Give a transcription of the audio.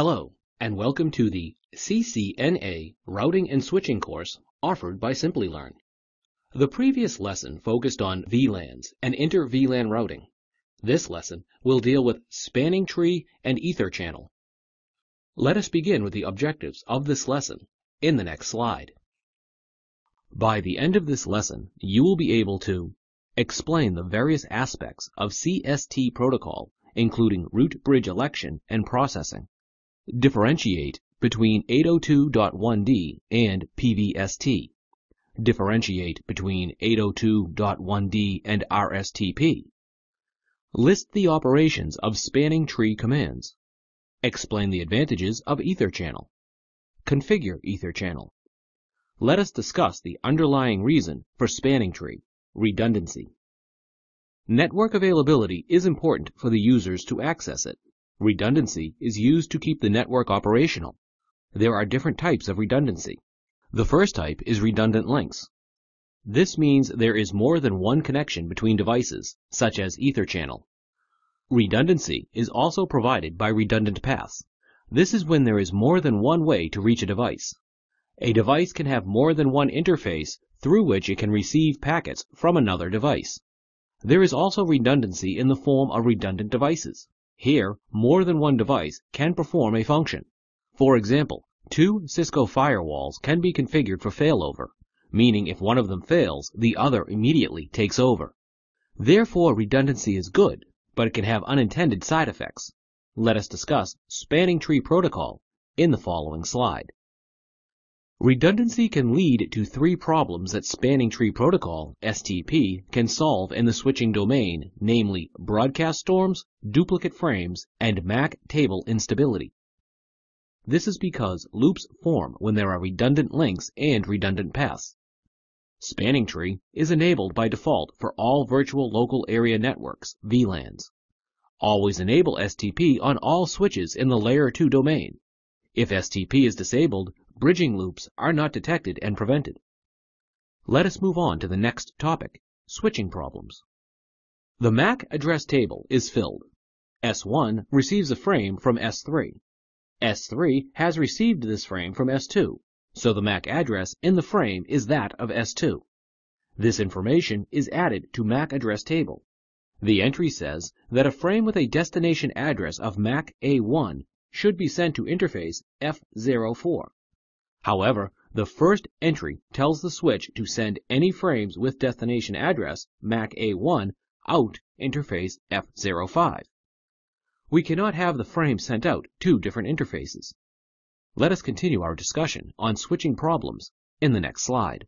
Hello, and welcome to the CCNA Routing and Switching course offered by Simplilearn. The previous lesson focused on VLANs and inter-VLAN routing. This lesson will deal with spanning tree and EtherChannel. Let us begin with the objectives of this lesson in the next slide. By the end of this lesson, you will be able to explain the various aspects of CST protocol, including root bridge election and processing, differentiate between 802.1d and PVST, differentiate between 802.1d and RSTP, list the operations of spanning tree commands, explain the advantages of EtherChannel, configure EtherChannel. Let us discuss the underlying reason for spanning tree, redundancy. Network availability is important for the users to access it. Redundancy is used to keep the network operational. There are different types of redundancy. The first type is redundant links. This means there is more than one connection between devices, such as EtherChannel. Redundancy is also provided by redundant paths. This is when there is more than one way to reach a device. A device can have more than one interface through which it can receive packets from another device. There is also redundancy in the form of redundant devices. Here, more than one device can perform a function. For example, two Cisco firewalls can be configured for failover, meaning if one of them fails, the other immediately takes over. Therefore, redundancy is good, but it can have unintended side effects. Let us discuss spanning tree protocol in the following slide. Redundancy can lead to three problems that Spanning Tree Protocol, STP, can solve in the switching domain, namely broadcast storms, duplicate frames, and MAC table instability. This is because loops form when there are redundant links and redundant paths. Spanning Tree is enabled by default for all virtual local area networks, VLANs. Always enable STP on all switches in the Layer 2 domain. If STP is disabled, bridging loops are not detected and prevented. Let us move on to the next topic, switching problems. The MAC address table is filled. S1 receives a frame from S3. S3 has received this frame from S2, so the MAC address in the frame is that of S2. This information is added to MAC address table. The entry says that a frame with a destination address of MAC A1 should be sent to interface F04. However, the first entry tells the switch to send any frames with destination address MAC A1 out interface F05. We cannot have the frames sent out to different interfaces. Let us continue our discussion on switching problems in the next slide.